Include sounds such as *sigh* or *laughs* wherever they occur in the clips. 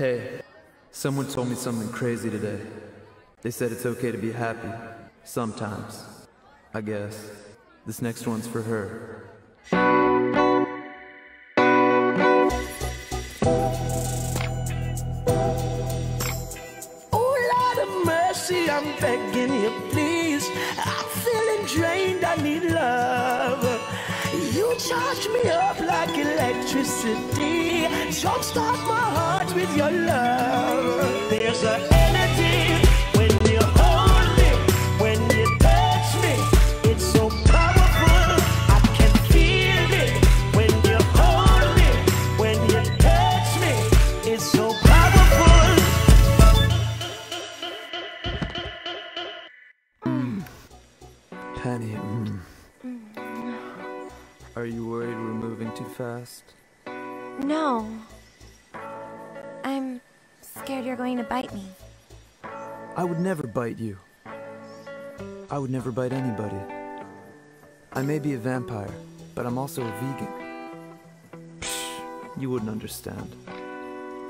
Hey, someone told me something crazy today. They said it's okay to be happy. Sometimes. I guess. This next one's for her. Oh, Lord of mercy, I'm begging you, please. I'm feeling drained, I need love. Charge me up like electricity. Jumpstart my heart with your love. There's an bite me. I would never bite you. I would never bite anybody. I may be a vampire, but I'm also a vegan. Psh, you wouldn't understand.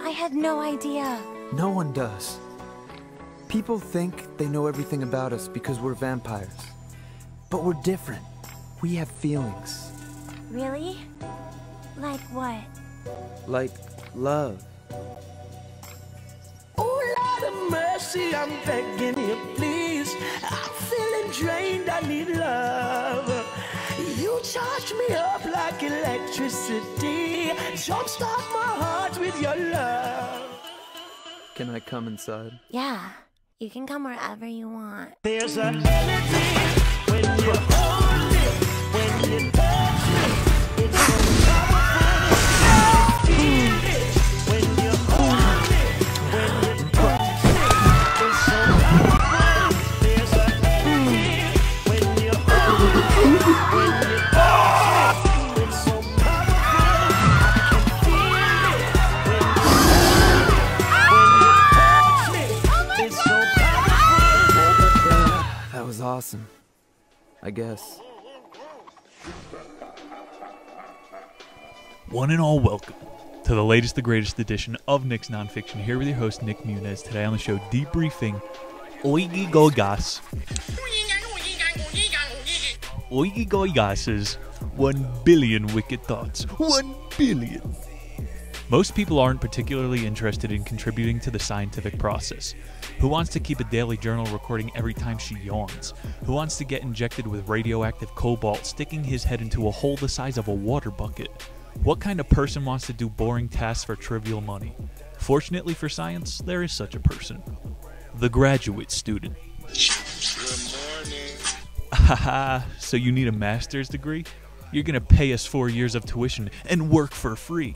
I had no idea. No one does. People think they know everything about us because we're vampires. But we're different. We have feelings. Really? Like what? Like love. Oh, mercy, I'm begging you, please. I'm feeling drained, I need love. You charge me up like electricity. Jumpstart my heart with your love. Can I come inside? Yeah. You can come wherever you want. There's an energy when you Awesome. I guess. One and all, welcome to the latest, the greatest edition of Nick's Nonfiction. Here with your host, Nick Muniz. Today on the show, debriefing Oigi Gogas. Oigi Gogas's 1 billion wicked thoughts. 1 billion. Most people aren't particularly interested in contributing to the scientific process. Who wants to keep a daily journal recording every time she yawns? Who wants to get injected with radioactive cobalt, sticking his head into a hole the size of a water bucket? What kind of person wants to do boring tasks for trivial money? Fortunately for science, there is such a person. The graduate student. Haha, so you need a master's degree? You're gonna pay us four years of tuition and work for free.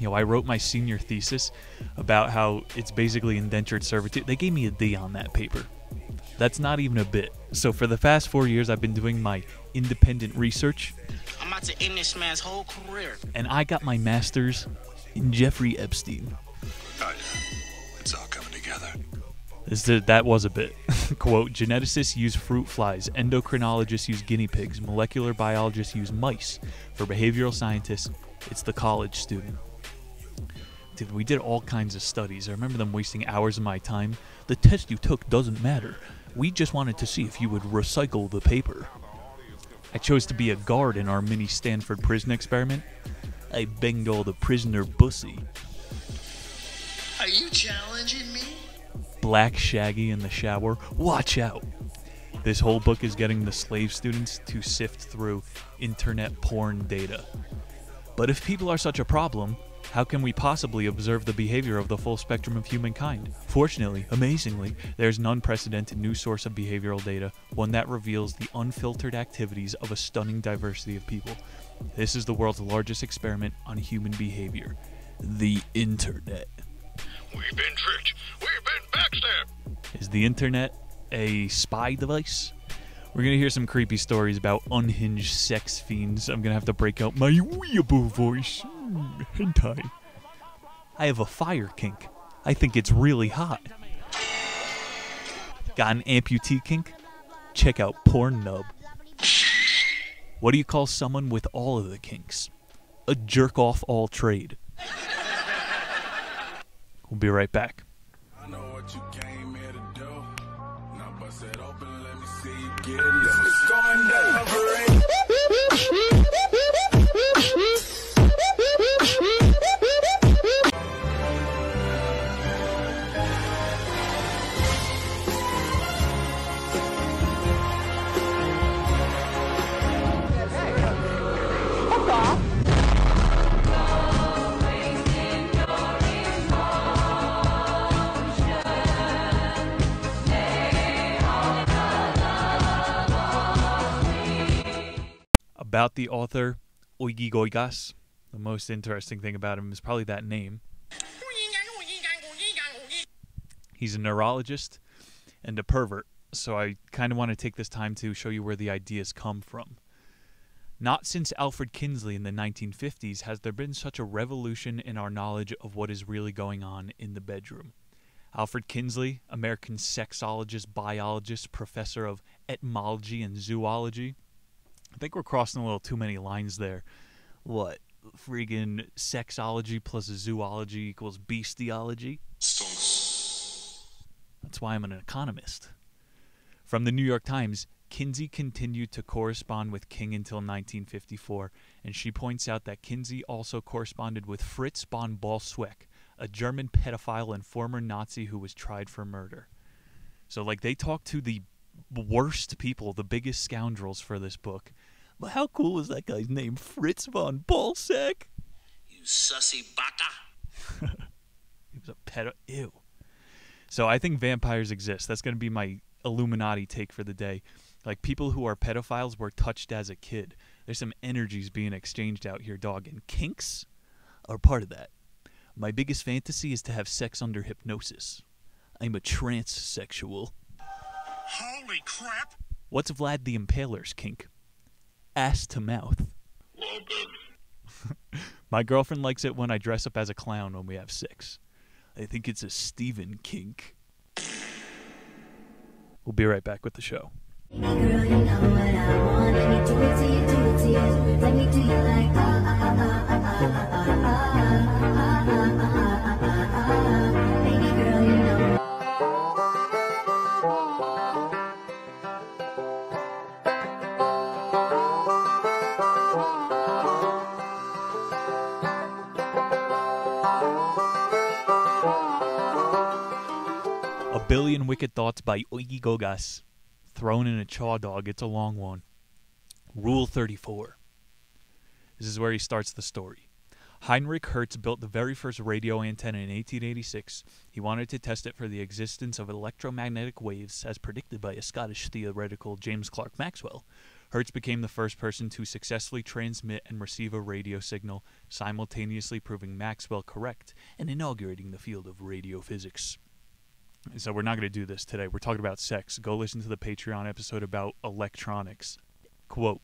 You know, I wrote my senior thesis about how it's basically indentured servitude. They gave me a D on that paper. That's not even a bit. So for the past four years, I've been doing my independent research, I'm about to end this man's whole career. and I got my master's in Jeffrey Epstein. Oh, yeah. It's all coming together. This, that was a bit. *laughs* Quote Geneticists use fruit flies, endocrinologists use guinea pigs, molecular biologists use mice. For behavioral scientists, it's the college student. Dude, we did all kinds of studies. I remember them wasting hours of my time. The test you took doesn't matter. We just wanted to see if you would recycle the paper. I chose to be a guard in our mini Stanford prison experiment. I banged all the prisoner bussy. Are you challenging me? Black Shaggy in the shower. Watch out! This whole book is getting the slave students to sift through internet porn data. But if people are such a problem, how can we possibly observe the behavior of the full spectrum of humankind? Fortunately, amazingly, there's an unprecedented new source of behavioral data, one that reveals the unfiltered activities of a stunning diversity of people. This is the world's largest experiment on human behavior the internet. We've been tricked. We've been backstabbed. Is the internet a spy device? We're gonna hear some creepy stories about unhinged sex fiends. I'm gonna have to break out my weeaboo voice. *laughs* Hentai. I have a fire kink. I think it's really hot. Got an amputee kink? Check out Pornnub. What do you call someone with all of the kinks? A jerk off all trade. We'll be right back. I About the author, Oigi Goigas, the most interesting thing about him is probably that name. He's a neurologist and a pervert, so I kind of want to take this time to show you where the ideas come from. Not since Alfred Kinsey in the 1950s has there been such a revolution in our knowledge of what is really going on in the bedroom. Alfred Kinsey, American sexologist, biologist, professor of etymology and zoology. I think we're crossing a little too many lines there. What? Friggin' sexology plus zoology equals bestiology? That's why I'm an economist. From the New York Times, Kinsey continued to correspond with King until 1954, and she points out that Kinsey also corresponded with Fritz von Balluseck, a German pedophile and former Nazi who was tried for murder. So, like, they talked to the worst people, the biggest scoundrels for this book. But how cool is that guy's name? Fritz von Balluseck? You sussy baka. *laughs* He was a pedo. Ew. So I think vampires exist. That's going to be my Illuminati take for the day. Like people who are pedophiles were touched as a kid. There's some energies being exchanged out here, dog, and kinks are part of that. My biggest fantasy is to have sex under hypnosis. I'm a transsexual. Holy crap! What's Vlad the Impaler's kink? Ass to mouth. *laughs* My girlfriend likes it when I dress up as a clown when we have sex. I think it's a Steven kink. We'll be right back with the show. Girl, you know Billion Wicked Thoughts by Oigi Gogas. Thrown in a chaw dog. It's a long one. Rule 34. This is where he starts the story. Heinrich Hertz built the very first radio antenna in 1886. He wanted to test it for the existence of electromagnetic waves, as predicted by a Scottish theoretical James Clerk Maxwell. Hertz became the first person to successfully transmit and receive a radio signal, simultaneously proving Maxwell correct and inaugurating the field of radio physics. So we're not going to do this today. We're talking about sex. Go listen to the Patreon episode about electronics. Quote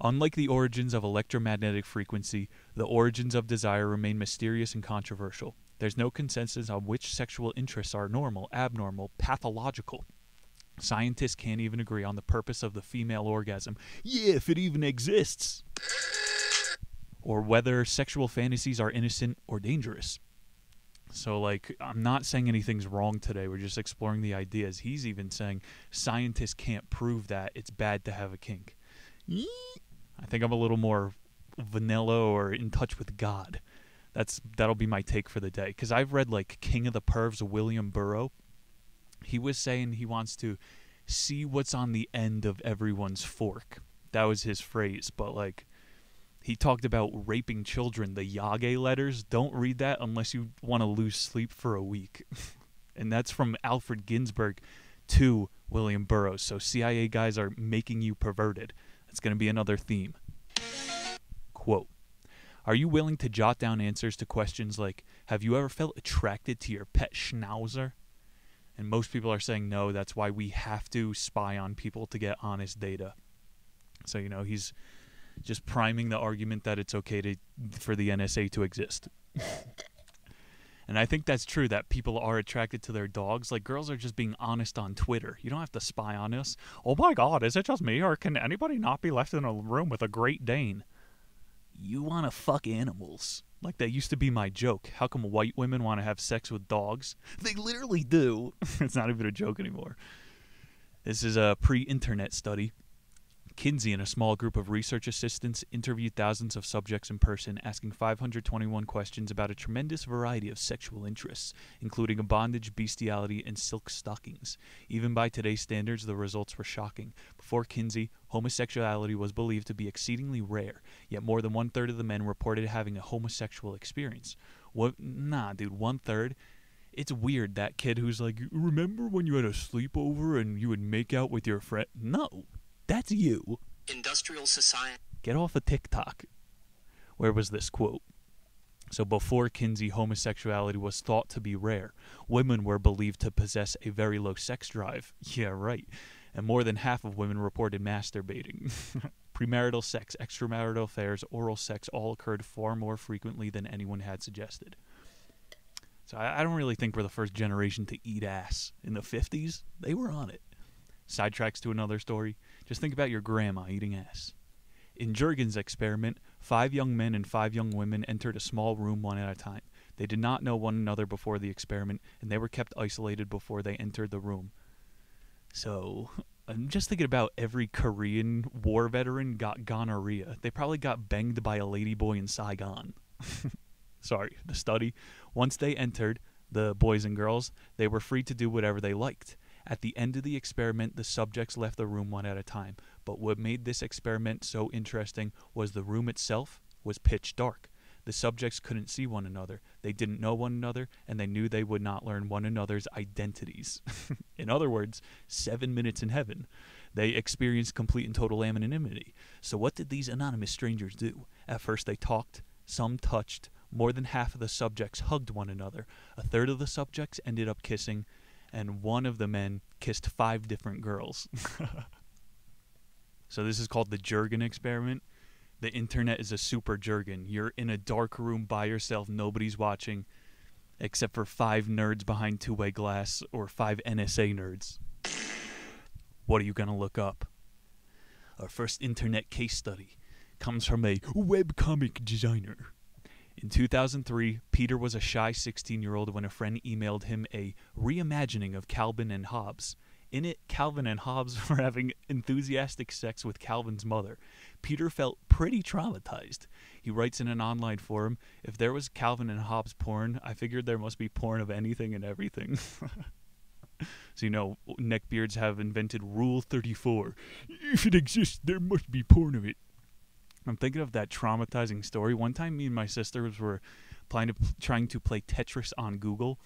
Unlike the origins of electromagnetic frequency, the origins of desire remain mysterious and controversial. There's no consensus on which sexual interests are normal, abnormal, pathological. Scientists can't even agree on the purpose of the female orgasm. Yeah, if it even exists. Or whether sexual fantasies are innocent or dangerous. So, like, I'm not saying anything's wrong today. We're just exploring the ideas. He's even saying scientists can't prove that it's bad to have a kink. I think I'm a little more vanilla or in touch with God. That's that'll be my take for the day. Because I've read like King of the Pervs, William Burroughs. He was saying he wants to see what's on the end of everyone's fork. That was his phrase. But like, he talked about raping children. The Yage letters. Don't read that unless you want to lose sleep for a week. *laughs* and that's from Alfred Ginsberg to William Burroughs. So CIA guys are making you perverted. That's going to be another theme. Quote Are you willing to jot down answers to questions like Have you ever felt attracted to your pet schnauzer? And most people are saying no. That's why we have to spy on people to get honest data. So, you know, he's just priming the argument that it's okay to, for the NSA to exist. And I think that's true that people are attracted to their dogs. Like girls are just being honest on Twitter. You don't have to spy on us. Oh my god, is it just me or can anybody not be left in a room with a Great Dane? You want to fuck animals. Like that used to be my joke. How come white women want to have sex with dogs? They literally do. *laughs* it's not even a joke anymore. This is a pre internet study. Kinsey and a small group of research assistants interviewed thousands of subjects in person, asking 521 questions about a tremendous variety of sexual interests, including bondage, bestiality, and silk stockings. Even by today's standards, the results were shocking. Before Kinsey, homosexuality was believed to be exceedingly rare, yet more than one third of the men reported having a homosexual experience. What? Nah, dude, one third? It's weird that kid who's like, remember when you had a sleepover and you would make out with your friend? No, that's you. Industrial society. Get off of TikTok. Where was this quote? So before Kinsey, homosexuality was thought to be rare. Women were believed to possess a very low sex drive. Yeah, right. And more than half of women reported masturbating. *laughs* Premarital sex, extramarital affairs, oral sex all occurred far more frequently than anyone had suggested. So I, I don't really think we're the first generation to eat ass. In the 50s, they were on it. Sidetracks to another story. Just think about your grandma eating ass. In Gergen's experiment, five young men and five young women entered a small room one at a time. They did not know one another before the experiment, and they were kept isolated before they entered the room. So, *laughs* I'm just thinking about every Korean war veteran got gonorrhea. They probably got banged by a ladyboy in Saigon. *laughs* Sorry, the study. Once they entered, the boys and girls, they were free to do whatever they liked. At the end of the experiment, the subjects left the room one at a time. But what made this experiment so interesting was the room itself was pitch dark. The subjects couldn't see one another. They didn't know one another, and they knew they would not learn one another's identities. *laughs* in other words, seven minutes in heaven. They experienced complete and total anonymity. So, what did these anonymous strangers do? At first, they talked, some touched, more than half of the subjects hugged one another, a third of the subjects ended up kissing, and one of the men kissed five different girls. *laughs* so, this is called the Gergen experiment. The internet is a super Gergen. You're in a dark room by yourself, nobody's watching, except for five nerds behind two way glass or five NSA nerds. What are you going to look up? Our first internet case study comes from a webcomic designer. In 2003, Peter was a shy 16 year old when a friend emailed him a reimagining of Calvin and Hobbes. In it, Calvin and Hobbes *laughs* were having enthusiastic sex with Calvin's mother. Peter felt pretty traumatized. He writes in an online forum If there was Calvin and Hobbes porn, I figured there must be porn of anything and everything. *laughs* so, you know, neckbeards have invented Rule 34. If it exists, there must be porn of it. I'm thinking of that traumatizing story. One time, me and my sisters were to, trying to play Tetris on Google,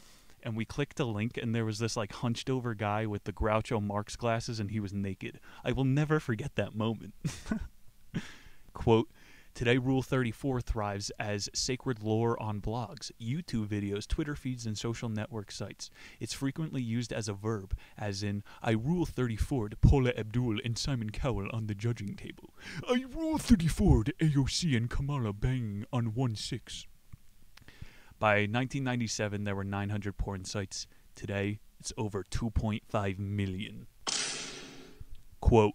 and we clicked a link, and there was this like hunched over guy with the Groucho Marx glasses, and he was naked. I will never forget that moment. *laughs* Quote, Today, Rule 34 thrives as sacred lore on blogs, YouTube videos, Twitter feeds, and social network sites. It's frequently used as a verb, as in, I Rule 34 to Paula Abdul and Simon Cowell on the judging table. I Rule 34 to AOC and Kamala banging on 1 6. By 1997, there were 900 porn sites. Today, it's over 2.5 million. Quote,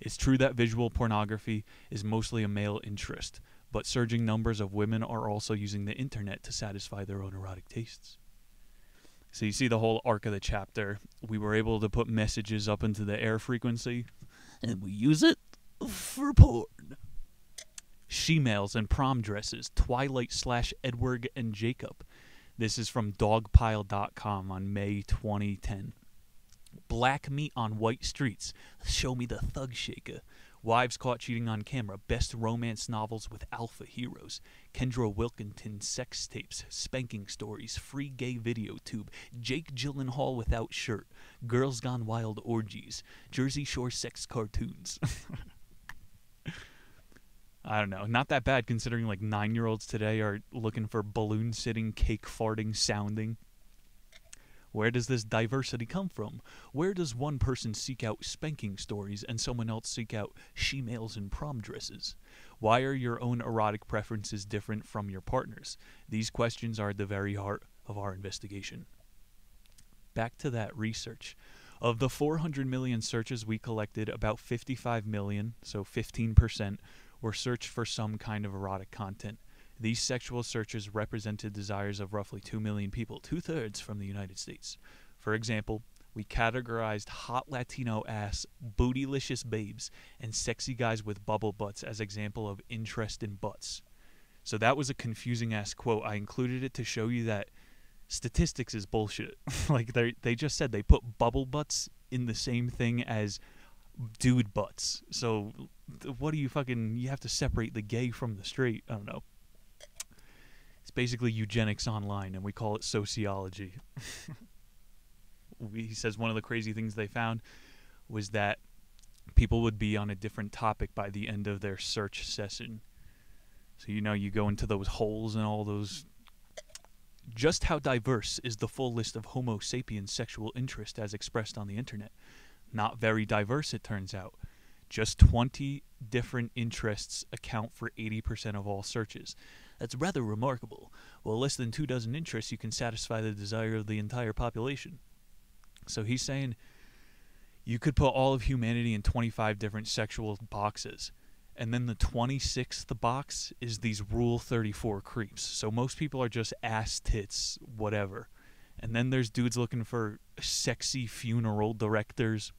it's true that visual pornography is mostly a male interest, but surging numbers of women are also using the internet to satisfy their own erotic tastes. So you see the whole arc of the chapter. We were able to put messages up into the air frequency, and we use it for porn. Shemales and prom dresses, Twilight slash Edward and Jacob. This is from dogpile.com on May 2010. Black meat on white streets. Show me the thug shaker. Wives caught cheating on camera. Best romance novels with alpha heroes. Kendra Wilkinson sex tapes. Spanking stories. Free gay video tube. Jake Gyllenhaal without shirt. Girls Gone Wild orgies. Jersey Shore sex cartoons. *laughs* I don't know. Not that bad considering like nine year olds today are looking for balloon sitting, cake farting, sounding. Where does this diversity come from? Where does one person seek out spanking stories and someone else seek out she-males in prom dresses? Why are your own erotic preferences different from your partner's? These questions are at the very heart of our investigation. Back to that research. Of the 400 million searches we collected, about 55 million, so 15%, were searched for some kind of erotic content. These sexual searches represented desires of roughly 2 million people, two thirds from the United States. For example, we categorized hot Latino ass, bootylicious babes, and sexy guys with bubble butts as example of interest in butts. So that was a confusing ass quote. I included it to show you that statistics is bullshit. *laughs* like they they just said they put bubble butts in the same thing as dude butts. So what do you fucking you have to separate the gay from the straight? I don't know. It's basically eugenics online and we call it sociology. he says one of the crazy things they found was that people would be on a different topic by the end of their search session. So you know you go into those holes and all those just how diverse is the full list of Homo sapiens sexual interest as expressed on the internet? Not very diverse, it turns out. Just 20 different interests account for 80% of all searches. That's rather remarkable. Well, less than two dozen interests, you can satisfy the desire of the entire population. So he's saying you could put all of humanity in 25 different sexual boxes. And then the 26th box is these Rule 34 creeps. So most people are just ass tits, whatever. And then there's dudes looking for sexy funeral directors,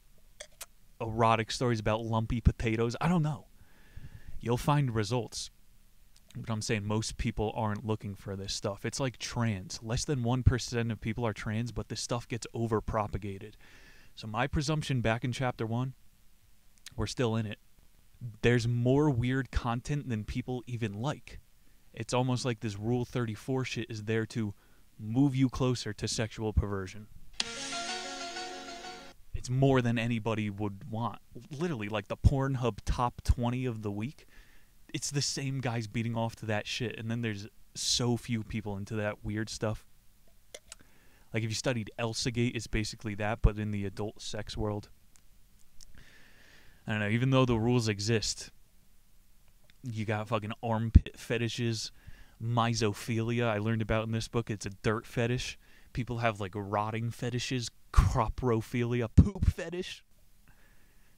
erotic stories about lumpy potatoes. I don't know. You'll find results. But I'm saying most people aren't looking for this stuff. It's like trans. Less than 1% of people are trans, but this stuff gets over propagated. So, my presumption back in chapter 1, we're still in it. There's more weird content than people even like. It's almost like this Rule 34 shit is there to move you closer to sexual perversion. It's more than anybody would want. Literally, like the Pornhub top 20 of the week it's the same guys beating off to that shit, and then there's so few people into that weird stuff. Like if you studied ElsaGate, it's basically that, but in the adult sex world. I don't know. Even though the rules exist, you got fucking armpit fetishes, mysophilia. I learned about in this book. It's a dirt fetish. People have like rotting fetishes, croprophilia, poop fetish.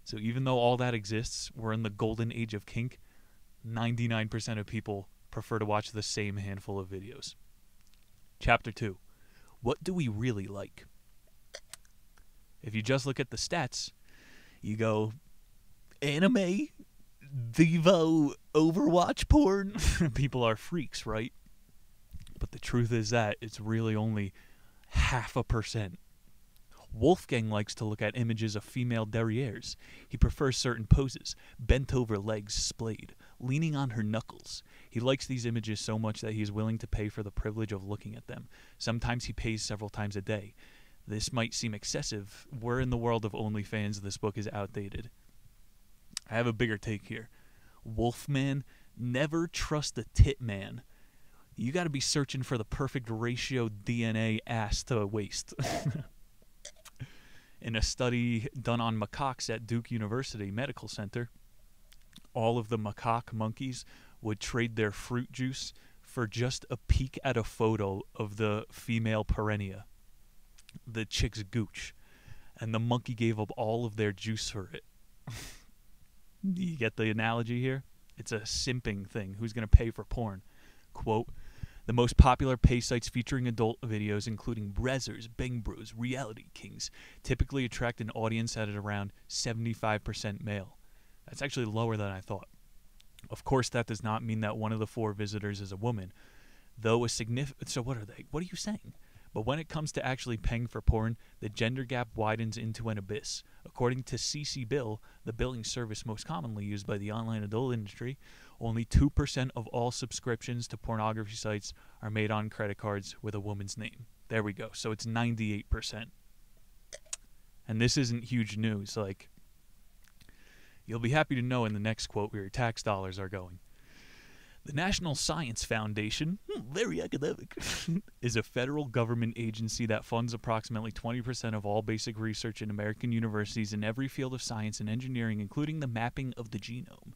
So even though all that exists, we're in the golden age of kink 99% of people prefer to watch the same handful of videos. Chapter 2 What do we really like? If you just look at the stats, you go anime, Devo, Overwatch porn. *laughs* people are freaks, right? But the truth is that it's really only half a percent Wolfgang likes to look at images of female derrieres. He prefers certain poses, bent over legs splayed, leaning on her knuckles. He likes these images so much that he is willing to pay for the privilege of looking at them. Sometimes he pays several times a day. This might seem excessive. We're in the world of OnlyFans. This book is outdated. I have a bigger take here. Wolfman, never trust a tit man. You got to be searching for the perfect ratio DNA ass to waist. *laughs* in a study done on macaques at Duke University Medical Center, all of the macaque monkeys would trade their fruit juice for just a peek at a photo of the female perinea, the chick's gooch, and the monkey gave up all of their juice for it. *laughs* you get the analogy here? It's a simping thing. Who's going to pay for porn? Quote, the most popular pay sites featuring adult videos, including Brazzers, Bang Bros, Reality Kings, typically attract an audience at around 75% male. That's actually lower than I thought. Of course, that does not mean that one of the four visitors is a woman, though a significant. So, what are they? What are you saying? But when it comes to actually paying for porn, the gender gap widens into an abyss. According to CCBill, the billing service most commonly used by the online adult industry, only 2% of all subscriptions to pornography sites are made on credit cards with a woman's name. There we go. So it's 98%. And this isn't huge news. Like, you'll be happy to know in the next quote where your tax dollars are going. The National Science Foundation, hmm, very academic, *laughs* is a federal government agency that funds approximately 20% of all basic research in American universities in every field of science and engineering, including the mapping of the genome.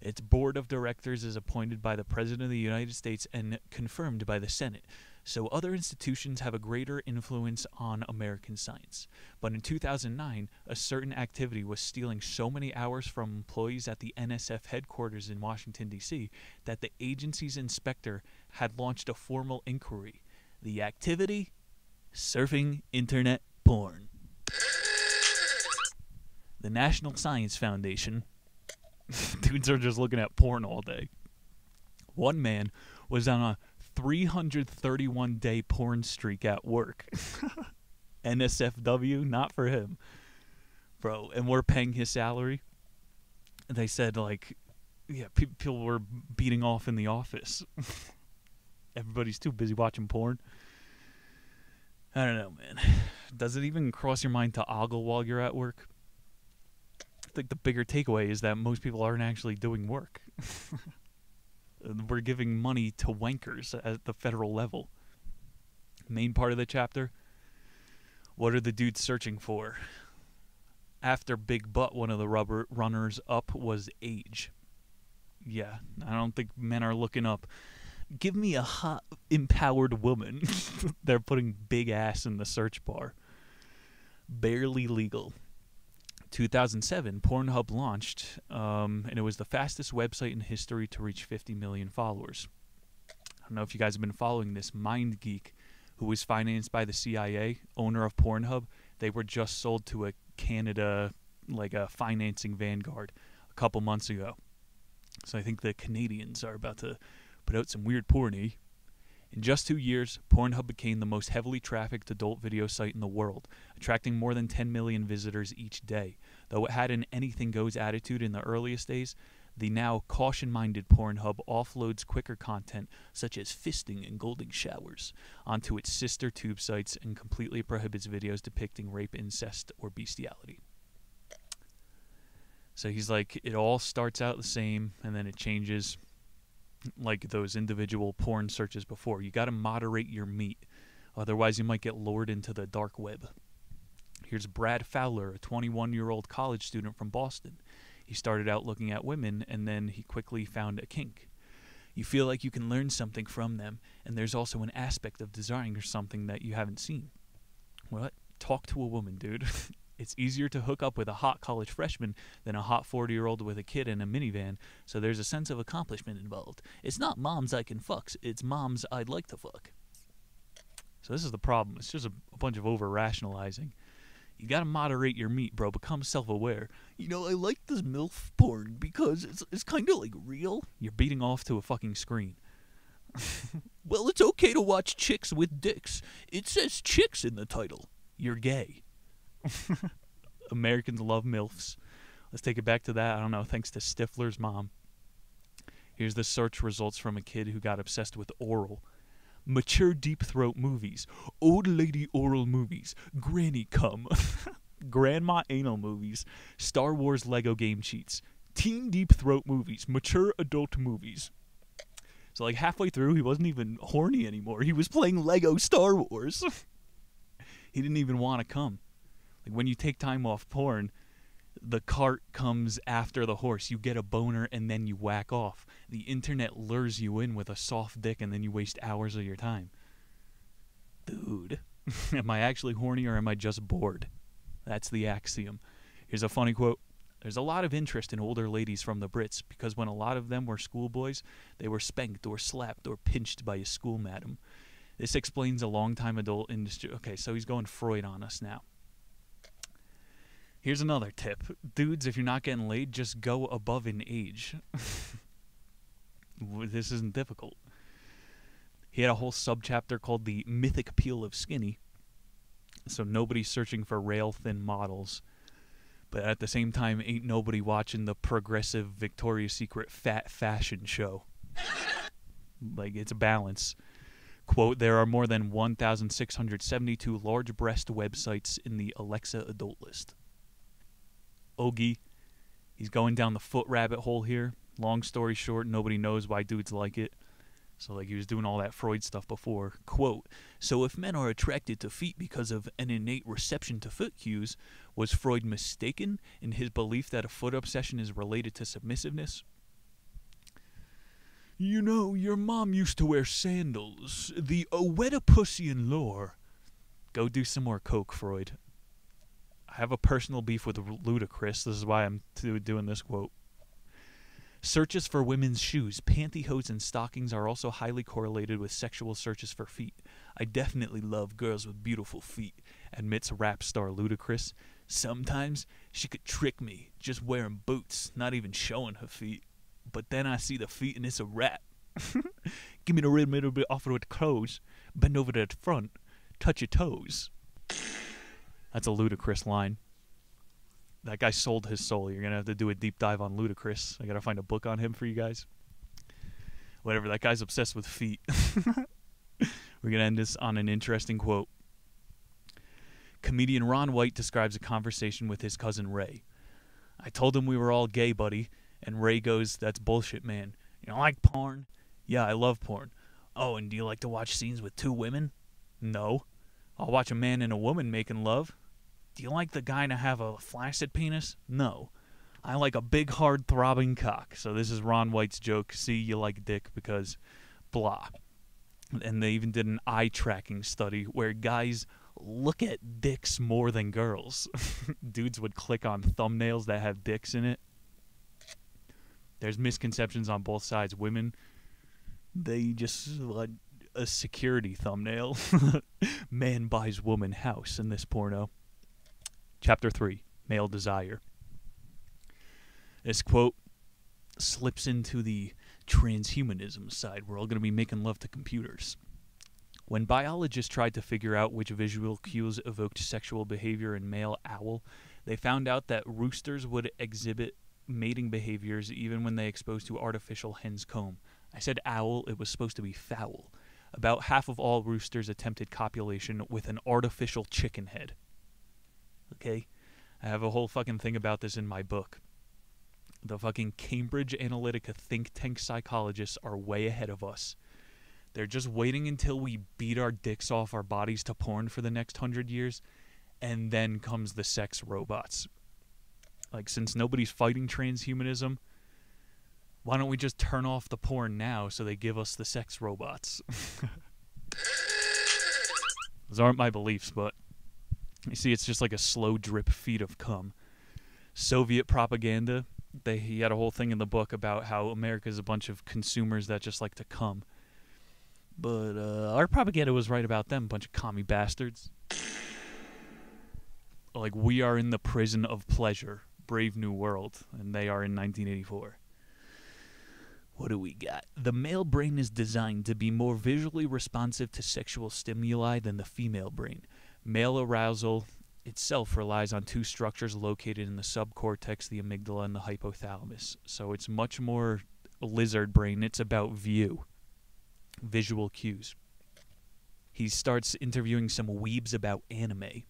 Its board of directors is appointed by the President of the United States and confirmed by the Senate. So other institutions have a greater influence on American science. But in 2009, a certain activity was stealing so many hours from employees at the NSF headquarters in Washington, D.C., that the agency's inspector had launched a formal inquiry. The activity? Surfing internet porn. The National Science Foundation. *laughs* Dudes are just looking at porn all day. One man was on a 331 day porn streak at work. *laughs* NSFW, not for him. Bro, and we're paying his salary. They said, like, yeah, pe- people were beating off in the office. *laughs* Everybody's too busy watching porn. I don't know, man. Does it even cross your mind to ogle while you're at work? I think the bigger takeaway is that most people aren't actually doing work. *laughs* We're giving money to wankers at the federal level. Main part of the chapter What are the dudes searching for? After Big Butt, one of the rubber runners up was age. Yeah, I don't think men are looking up. Give me a hot, empowered woman. *laughs* They're putting big ass in the search bar. Barely legal. 2007, Pornhub launched, um, and it was the fastest website in history to reach 50 million followers. I don't know if you guys have been following this. MindGeek, who was financed by the CIA, owner of Pornhub, they were just sold to a Canada, like a financing vanguard, a couple months ago. So I think the Canadians are about to put out some weird porn. In just two years, Pornhub became the most heavily trafficked adult video site in the world, attracting more than 10 million visitors each day. Though it had an anything goes attitude in the earliest days, the now caution minded Pornhub offloads quicker content, such as fisting and golden showers, onto its sister tube sites and completely prohibits videos depicting rape, incest, or bestiality. So he's like, it all starts out the same and then it changes like those individual porn searches before. You got to moderate your meat, otherwise, you might get lured into the dark web. Here's Brad Fowler, a 21 year old college student from Boston. He started out looking at women and then he quickly found a kink. You feel like you can learn something from them, and there's also an aspect of desiring something that you haven't seen. What? Talk to a woman, dude. *laughs* it's easier to hook up with a hot college freshman than a hot 40 year old with a kid in a minivan, so there's a sense of accomplishment involved. It's not moms I can fuck, it's moms I'd like to fuck. So this is the problem. It's just a, a bunch of over rationalizing. You gotta moderate your meat, bro. Become self aware. You know, I like this MILF porn because it's, it's kind of like real. You're beating off to a fucking screen. *laughs* well, it's okay to watch chicks with dicks. It says chicks in the title. You're gay. *laughs* Americans love MILFs. Let's take it back to that. I don't know, thanks to Stifler's mom. Here's the search results from a kid who got obsessed with oral. Mature deep throat movies, old lady oral movies, granny cum, *laughs* grandma anal movies, Star Wars Lego game cheats, teen deep throat movies, mature adult movies. So like halfway through, he wasn't even horny anymore. He was playing Lego Star Wars. *laughs* he didn't even want to come. Like when you take time off porn, the cart comes after the horse. You get a boner and then you whack off. The internet lures you in with a soft dick and then you waste hours of your time. Dude, *laughs* am I actually horny or am I just bored? That's the axiom. Here's a funny quote. There's a lot of interest in older ladies from the Brits because when a lot of them were schoolboys, they were spanked or slapped or pinched by a school madam. This explains a long-time adult industry. Okay, so he's going Freud on us now. Here's another tip. Dudes, if you're not getting laid, just go above in age. *laughs* this isn't difficult. He had a whole subchapter called The Mythic Appeal of Skinny. So nobody's searching for rail thin models. But at the same time, ain't nobody watching the progressive Victoria's Secret fat fashion show. *laughs* like, it's a balance. Quote, there are more than 1,672 large breast websites in the Alexa adult list. Ogie. He's going down the foot rabbit hole here. Long story short, nobody knows why dudes like it. So, like, he was doing all that Freud stuff before. Quote So, if men are attracted to feet because of an innate reception to foot cues, was Freud mistaken in his belief that a foot obsession is related to submissiveness? You know, your mom used to wear sandals. The Oedipuscian lore. Go do some more coke, Freud. I have a personal beef with Ludacris. This is why I'm doing this quote. Searches for women's shoes, pantyhose, and stockings are also highly correlated with sexual searches for feet. I definitely love girls with beautiful feet, admits rap star Ludacris. Sometimes she could trick me just wearing boots, not even showing her feet. But then I see the feet and it's a wrap. *laughs* Give me the rhythm, rim little bit off with the clothes, bend over to the front, touch your toes. That's a ludicrous line. That guy sold his soul. You're gonna have to do a deep dive on Ludacris. I gotta find a book on him for you guys. Whatever. That guy's obsessed with feet. *laughs* We're gonna end this on an interesting quote. Comedian Ron White describes a conversation with his cousin Ray. I told him we were all gay, buddy, and Ray goes, "That's bullshit, man. You don't like porn? Yeah, I love porn. Oh, and do you like to watch scenes with two women? No. I'll watch a man and a woman making love. Do you like the guy to have a flaccid penis? No. I like a big, hard, throbbing cock. So this is Ron White's joke. See, you like dick because blah. And they even did an eye tracking study where guys look at dicks more than girls. *laughs* Dudes would click on thumbnails that have dicks in it. There's misconceptions on both sides. Women, they just want a security thumbnail. *laughs* Man buys woman house in this porno. Chapter 3 Male Desire. This quote slips into the transhumanism side. We're all going to be making love to computers. When biologists tried to figure out which visual cues evoked sexual behavior in male owl, they found out that roosters would exhibit mating behaviors even when they exposed to artificial hen's comb. I said owl, it was supposed to be fowl. About half of all roosters attempted copulation with an artificial chicken head. Okay? I have a whole fucking thing about this in my book. The fucking Cambridge Analytica think tank psychologists are way ahead of us. They're just waiting until we beat our dicks off our bodies to porn for the next hundred years, and then comes the sex robots. Like, since nobody's fighting transhumanism, why don't we just turn off the porn now so they give us the sex robots? *laughs* Those aren't my beliefs, but you see, it's just like a slow drip feed of cum. Soviet propaganda. They he had a whole thing in the book about how America's a bunch of consumers that just like to cum. But uh, our propaganda was right about them, bunch of commie bastards. Like we are in the prison of pleasure, Brave New World, and they are in 1984. What do we got? The male brain is designed to be more visually responsive to sexual stimuli than the female brain. Male arousal itself relies on two structures located in the subcortex, the amygdala, and the hypothalamus. So it's much more lizard brain. It's about view, visual cues. He starts interviewing some weebs about anime.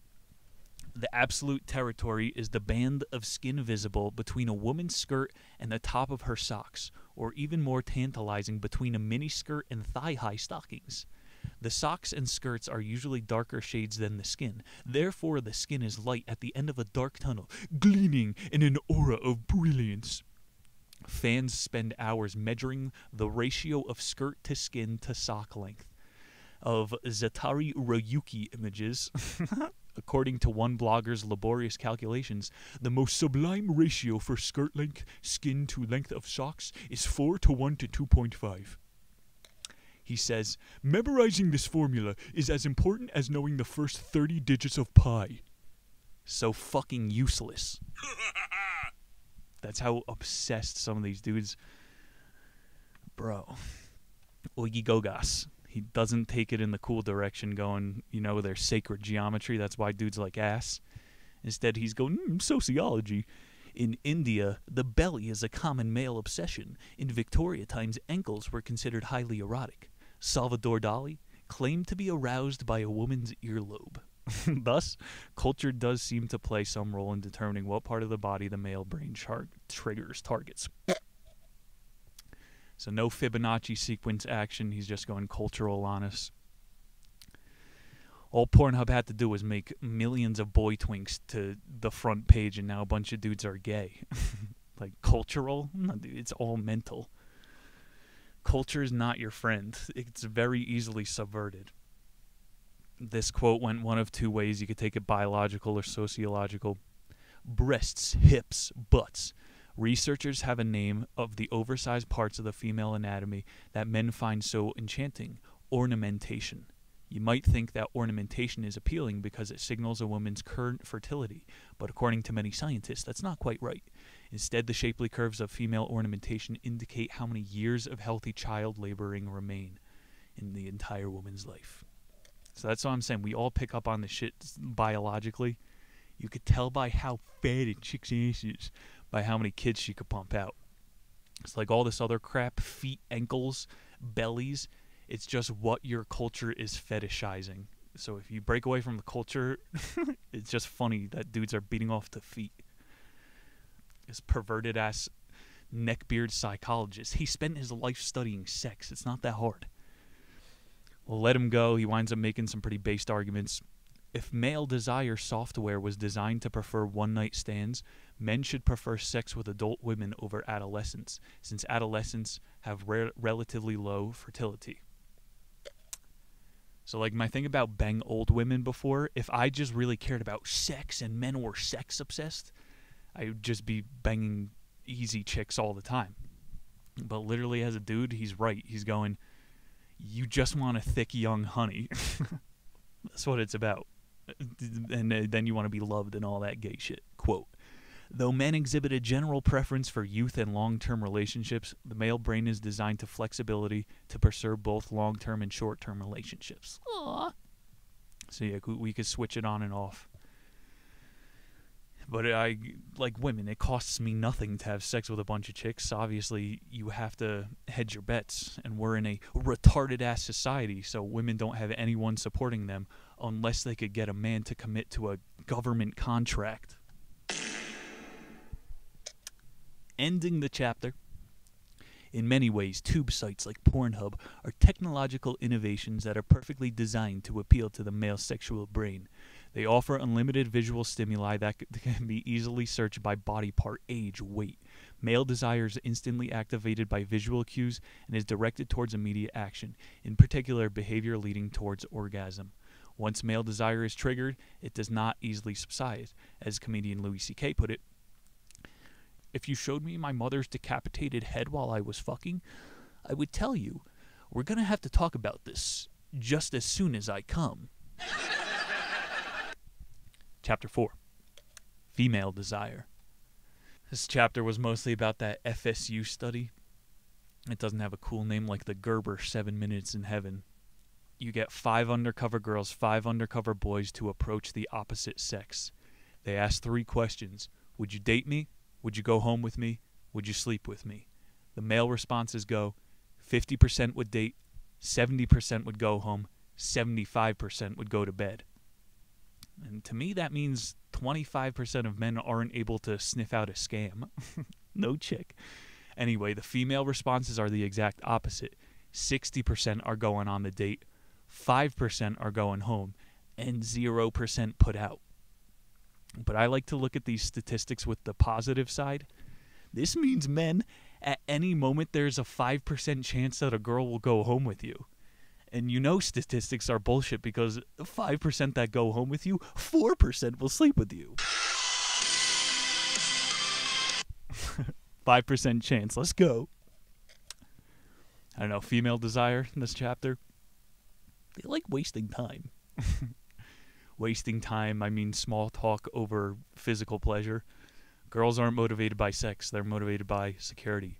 The absolute territory is the band of skin visible between a woman's skirt and the top of her socks, or even more tantalizing, between a miniskirt and thigh high stockings. The socks and skirts are usually darker shades than the skin. Therefore, the skin is light at the end of a dark tunnel, gleaming in an aura of brilliance. Fans spend hours measuring the ratio of skirt to skin to sock length. Of Zettai Ryoiki images, *laughs* according to one blogger's laborious calculations, the most sublime ratio for skirt length, skin to length of socks is 4 to 1 to 2.5. He says, memorizing this formula is as important as knowing the first 30 digits of pi. So fucking useless. *laughs* That's how obsessed some of these dudes. Bro. Oigi Gogas. He doesn't take it in the cool direction, going, you know, their sacred geometry. That's why dudes like ass. Instead, he's going, mm, sociology. In India, the belly is a common male obsession. In Victoria times, ankles were considered highly erotic. Salvador Dali claimed to be aroused by a woman's earlobe. *laughs* Thus, culture does seem to play some role in determining what part of the body the male brain char- triggers targets. So, no Fibonacci sequence action. He's just going cultural on us. All Pornhub had to do was make millions of boy twinks to the front page, and now a bunch of dudes are gay. *laughs* like cultural? No, dude, it's all mental. Culture is not your friend. It's very easily subverted. This quote went one of two ways. You could take it biological or sociological. Breasts, hips, butts. Researchers have a name of the oversized parts of the female anatomy that men find so enchanting ornamentation. You might think that ornamentation is appealing because it signals a woman's current fertility, but according to many scientists, that's not quite right. Instead, the shapely curves of female ornamentation indicate how many years of healthy child laboring remain in the entire woman's life. So that's what I'm saying. We all pick up on the shit biologically. You could tell by how fat a chick's ass is, by how many kids she could pump out. It's like all this other crap feet, ankles, bellies. It's just what your culture is fetishizing. So if you break away from the culture, *laughs* it's just funny that dudes are beating off the feet. This perverted ass neckbeard psychologist. He spent his life studying sex. It's not that hard. Well, let him go. He winds up making some pretty based arguments. If male desire software was designed to prefer one night stands, men should prefer sex with adult women over adolescents, since adolescents have re- relatively low fertility. So, like my thing about bang old women before, if I just really cared about sex and men were sex obsessed, I would just be banging easy chicks all the time. But literally, as a dude, he's right. He's going, You just want a thick young honey. *laughs* That's what it's about. And uh, then you want to be loved and all that gay shit. Quote Though men exhibit a general preference for youth and long term relationships, the male brain is designed to flexibility to preserve both long term and short term relationships. Aww. So, yeah, we could switch it on and off. But I like women. It costs me nothing to have sex with a bunch of chicks. Obviously, you have to hedge your bets, and we're in a retarded ass society, so women don't have anyone supporting them unless they could get a man to commit to a government contract. Ending the chapter. In many ways, tube sites like Pornhub are technological innovations that are perfectly designed to appeal to the male sexual brain. They offer unlimited visual stimuli *laughs* that can be easily searched by body part, age, weight. Male desire is instantly activated by visual cues and is directed towards immediate action, in particular, behavior leading towards orgasm. Once male desire is triggered, it does not easily subside. As comedian Louis C.K. put it, if you showed me my mother's decapitated head while I was fucking, I would tell you, we're gonna have to talk about this just as soon as I come. *laughs* Chapter 4 Female Desire. This chapter was mostly about that FSU study. It doesn't have a cool name like the Gergen 7 Minutes in Heaven. You get five undercover girls, five undercover boys to approach the opposite sex. They ask three questions Would you date me? Would you go home with me? Would you sleep with me? The male responses go 50% would date, 70% would go home, 75% would go to bed. And to me, that means 25% of men aren't able to sniff out a scam. *laughs* no chick. Anyway, the female responses are the exact opposite 60% are going on the date, 5% are going home, and 0% put out. But I like to look at these statistics with the positive side. This means men, at any moment, there's a 5% chance that a girl will go home with you. And you know statistics are bullshit because 5% that go home with you, 4% will sleep with you. *laughs* 5% chance. Let's go. I don't know, female desire in this chapter. They like wasting time. *laughs* wasting time, I mean small talk over physical pleasure. Girls aren't motivated by sex, they're motivated by security.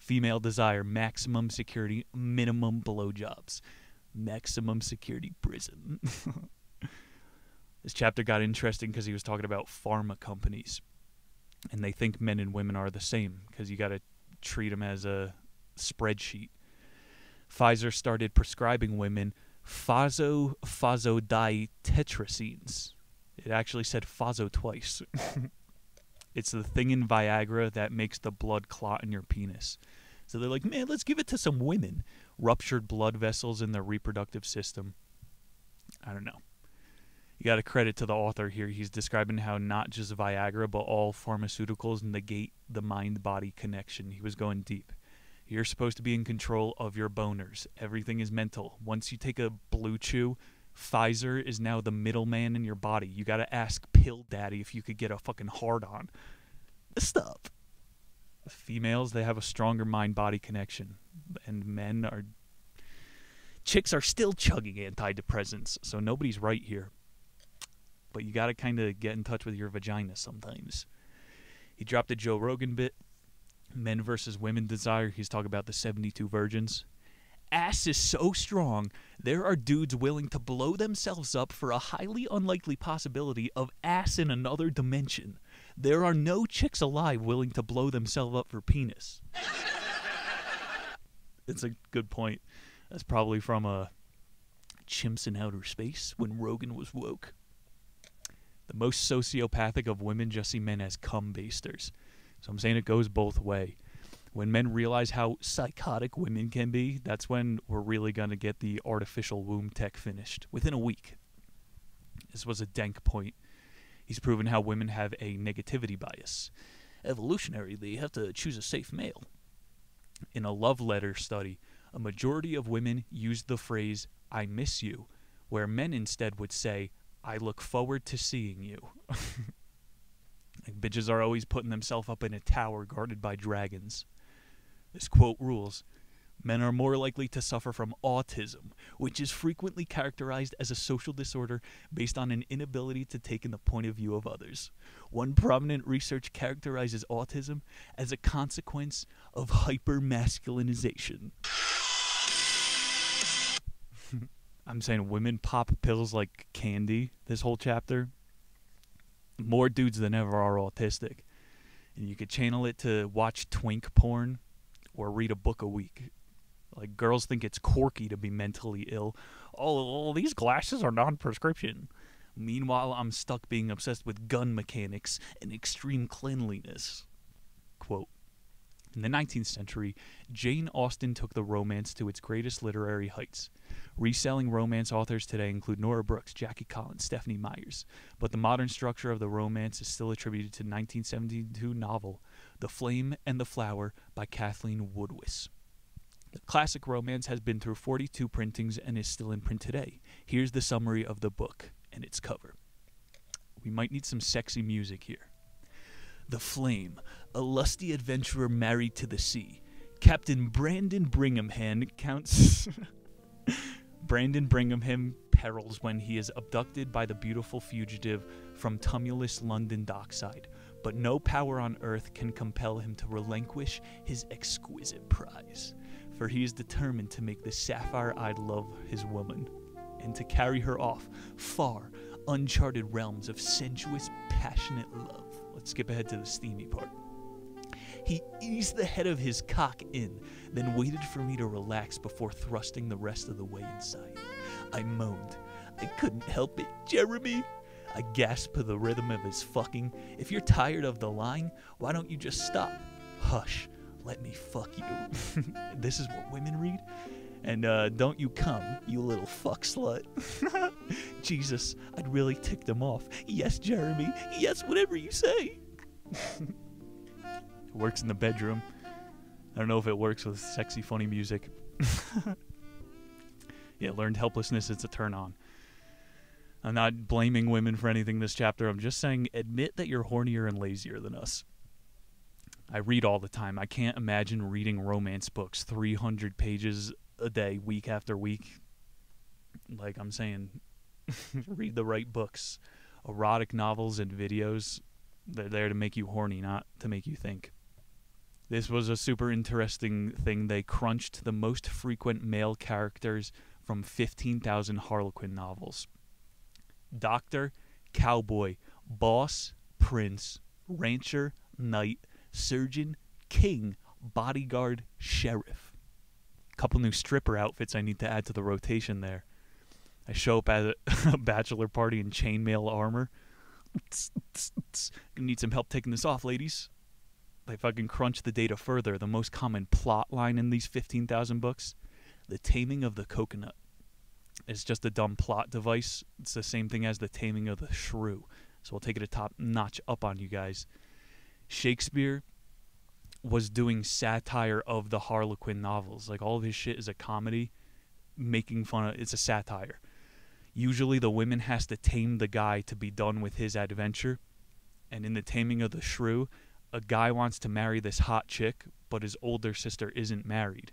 Female desire, maximum security, minimum blowjobs. Maximum security prison. *laughs* this chapter got interesting because he was talking about pharma companies. And they think men and women are the same because you got to treat them as a spreadsheet. Pfizer started prescribing women phosphodietrycines. It actually said phoso twice. *laughs* it's the thing in Viagra that makes the blood clot in your penis. So they're like, man, let's give it to some women. Ruptured blood vessels in their reproductive system. I don't know. You got to credit to the author here. He's describing how not just Viagra, but all pharmaceuticals negate the mind body connection. He was going deep. You're supposed to be in control of your boners. Everything is mental. Once you take a blue chew, Pfizer is now the middleman in your body. You got to ask Pill Daddy if you could get a fucking hard on. This Stop. Females, they have a stronger mind body connection. And men are. Chicks are still chugging antidepressants, so nobody's right here. But you got to kind of get in touch with your vagina sometimes. He dropped a Joe Rogan bit. Men versus women desire. He's talking about the 72 virgins. Ass is so strong, there are dudes willing to blow themselves up for a highly unlikely possibility of ass in another dimension. There are no chicks alive willing to blow themselves up for penis. it's a good point. That's probably from uh, Chimps in Outer Space when Rogan was woke. The most sociopathic of women just see men as cum basters. So I'm saying it goes both way. When men realize how psychotic women can be, that's when we're really going to get the artificial womb tech finished within a week. This was a dank point. He's proven how women have a negativity bias. Evolutionary, they have to choose a safe male. In a love letter study, a majority of women used the phrase, I miss you, where men instead would say, I look forward to seeing you. *laughs* like bitches are always putting themselves up in a tower guarded by dragons. This quote rules Men are more likely to suffer from autism, which is frequently characterized as a social disorder based on an inability to take in the point of view of others. One prominent research characterizes autism as a consequence of hypermasculinization. *laughs* I'm saying women pop pills like candy this whole chapter. More dudes than ever are autistic. And you could channel it to watch twink porn or read a book a week. Like girls think it's quirky to be mentally ill. Oh, these glasses are non-prescription. Meanwhile, I'm stuck being obsessed with gun mechanics and extreme cleanliness. Quote In the 19th century, Jane Austen took the romance to its greatest literary heights. Reselling romance authors today include Nora Brooks, Jackie Collins, Stephanie Myers, but the modern structure of the romance is still attributed to 1972 novel The Flame and the Flower by Kathleen Woodiwiss. The classic romance has been through 42 printings and is still in print today. Here's the summary of the book and its cover. We might need some sexy music here. The Flame, a lusty adventurer married to the sea. Captain Brandon Bringhamham counts. *laughs* Brandon Bringhamham perils when he is abducted by the beautiful fugitive from tumultuous London dockside, but no power on earth can compel him to relinquish his exquisite prize, for he is determined to make the sapphire eyed love his woman, and to carry her off far, uncharted realms of sensuous, passionate love. Let's skip ahead to the steamy part. He eased the head of his cock in, then waited for me to relax before thrusting the rest of the way inside. I moaned. I couldn't help it, Jeremy. I gasped to the rhythm of his fucking. If you're tired of the line, why don't you just stop? Hush, let me fuck you. *laughs* this is what women read? And uh, don't you come, you little fuck slut. *laughs* Jesus, I'd really ticked him off. Yes, Jeremy. Yes, whatever you say. *laughs* It works in the bedroom. I don't know if it works with sexy, funny music. yeah, learned helplessness is a turn on. I'm not blaming women for anything this chapter. I'm just saying admit that you're hornier and lazier than us. I read all the time. I can't imagine reading romance books 300 pages a day, week after week. Like I'm saying, *laughs* read the right books. Erotic novels and videos, they're there to make you horny, not to make you think. This was a super interesting thing. They crunched the most frequent male characters from 15,000 Harlequin novels Doctor, Cowboy, Boss, Prince, Rancher, Knight, Surgeon, King, Bodyguard, Sheriff. Couple new stripper outfits I need to add to the rotation there. I show up at a *laughs* bachelor party in chainmail armor. *laughs* Gonna need some help taking this off, ladies they fucking crunch the data further, the most common plot line in these 15,000 books, The Taming of the Coconut. It's just a dumb plot device. It's the same thing as The Taming of the Shrew. So we'll take it a top notch up on you guys. Shakespeare was doing satire of the Harlequin novels. Like all of his shit is a comedy, making fun of it's a satire. Usually the woman has to tame the guy to be done with his adventure. And in the taming of the shrew, a guy wants to marry this hot chick, but his older sister isn't married.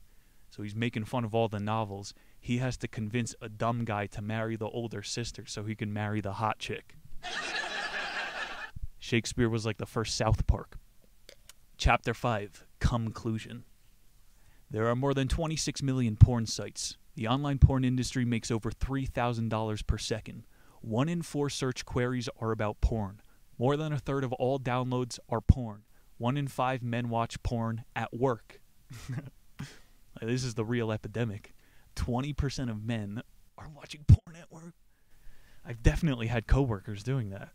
So he's making fun of all the novels. He has to convince a dumb guy to marry the older sister so he can marry the hot chick. *laughs* Shakespeare was like the first South Park. Chapter 5 Conclusion. There are more than 26 million porn sites. The online porn industry makes over $3,000 per second. One in four search queries are about porn. More than a third of all downloads are porn. One in five men watch porn at work. *laughs* this is the real epidemic. 20% of men are watching porn at work. I've definitely had coworkers doing that.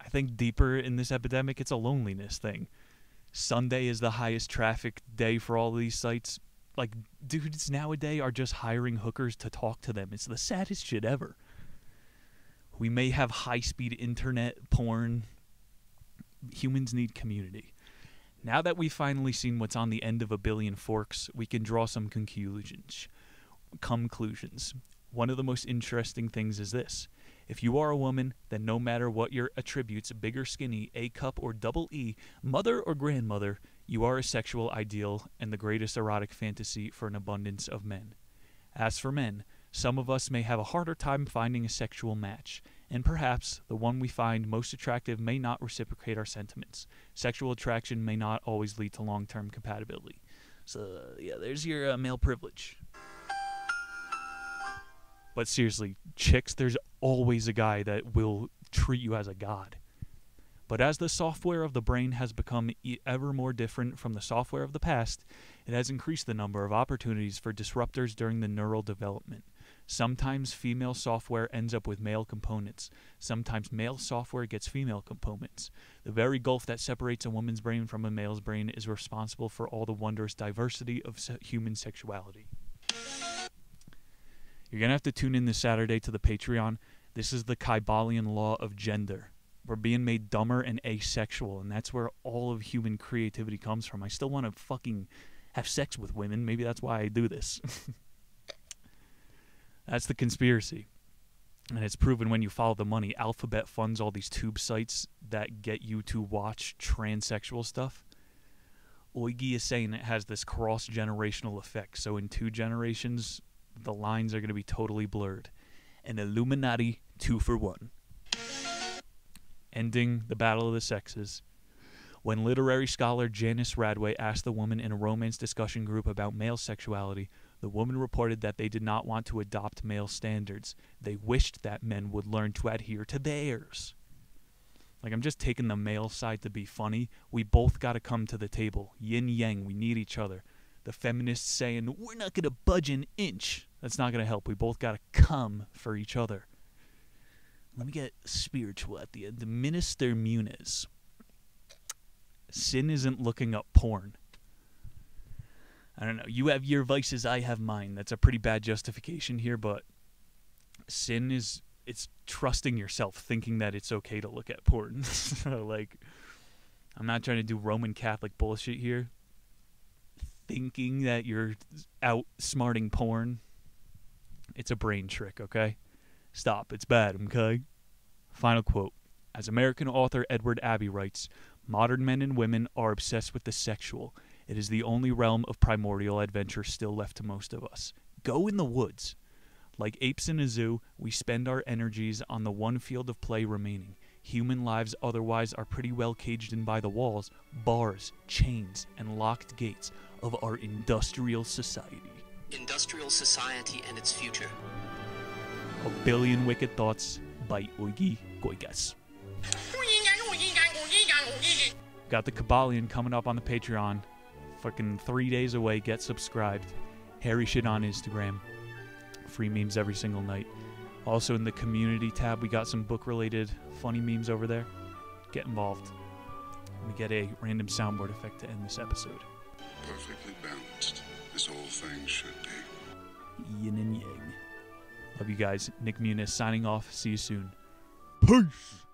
I think deeper in this epidemic, it's a loneliness thing. Sunday is the highest traffic day for all these sites. Like, dudes nowadays are just hiring hookers to talk to them. It's the saddest shit ever. We may have high speed internet, porn. Humans need community. Now that we've finally seen what's on the end of a billion forks, we can draw some conclusions. Conclusions. One of the most interesting things is this. If you are a woman, then no matter what your attributes, big or skinny, A cup or double E, mother or grandmother, you are a sexual ideal and the greatest erotic fantasy for an abundance of men. As for men, some of us may have a harder time finding a sexual match, and perhaps the one we find most attractive may not reciprocate our sentiments. Sexual attraction may not always lead to long term compatibility. So, yeah, there's your uh, male privilege. But seriously, chicks, there's always a guy that will treat you as a god. But as the software of the brain has become ever more different from the software of the past, it has increased the number of opportunities for disruptors during the neural development. Sometimes female software ends up with male components. Sometimes male software gets female components. The very gulf that separates a woman's brain from a male's brain is responsible for all the wondrous diversity of se- human sexuality. You're going to have to tune in this Saturday to the Patreon. This is the Kybalion law of gender. We're being made dumber and asexual, and that's where all of human creativity comes from. I still want to fucking have sex with women. Maybe that's why I do this. *laughs* that's the conspiracy. And it's proven when you follow the money. Alphabet funds all these tube sites that get you to watch transsexual stuff. Ogi is saying it has this cross generational effect. So in two generations, the lines are going to be totally blurred. An Illuminati two for one. Ending the battle of the sexes. When literary scholar Janice Radway asked the woman in a romance discussion group about male sexuality, the woman reported that they did not want to adopt male standards. They wished that men would learn to adhere to theirs. Like, I'm just taking the male side to be funny. We both got to come to the table. Yin yang, we need each other. The feminists saying, we're not going to budge an inch. That's not going to help. We both got to come for each other. Let me get spiritual at the end. The Minister Muniz. Sin isn't looking up porn. I don't know. You have your vices, I have mine. That's a pretty bad justification here, but sin is it's trusting yourself, thinking that it's okay to look at porn. *laughs* so, like, I'm not trying to do Roman Catholic bullshit here. Thinking that you're outsmarting porn, it's a brain trick, okay? Stop. It's bad, okay? Final quote. As American author Edward Abbey writes, modern men and women are obsessed with the sexual. It is the only realm of primordial adventure still left to most of us. Go in the woods. Like apes in a zoo, we spend our energies on the one field of play remaining. Human lives otherwise are pretty well caged in by the walls, bars, chains, and locked gates of our industrial society. Industrial society and its future. A billion wicked thoughts by Ogi Ogas. Got the Kybalion coming up on the Patreon. Fucking three days away. Get subscribed. Harry shit on Instagram. Free memes every single night. Also in the community tab, we got some book related funny memes over there. Get involved. We get a random soundboard effect to end this episode. Perfectly balanced. This whole thing should be. Yin and yang. Love you guys. Nick Muniz signing off. See you soon. Peace.